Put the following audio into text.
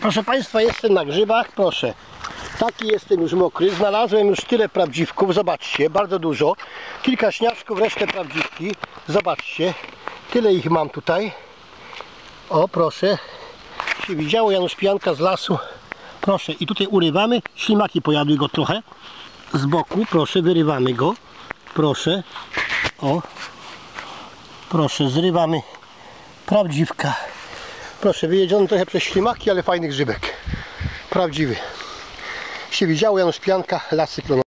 Proszę Państwa, jestem na grzybach, proszę. Taki jestem już mokry. Znalazłem już tyle prawdziwków, zobaczcie, bardzo dużo. Kilka śniaczków, resztę prawdziwki. Zobaczcie, tyle ich mam tutaj. O, proszę. Się widziało Janusz Pijanka z lasu. Proszę, i tutaj urywamy. Ślimaki pojadły go trochę. Z boku, proszę, wyrywamy go. Proszę. O. Proszę, zrywamy prawdziwka. Proszę, wyjedziony trochę przez ślimaki, ale fajny grzybek. Prawdziwy. Się widziało Janusz Pijanka, Las Cyklonu.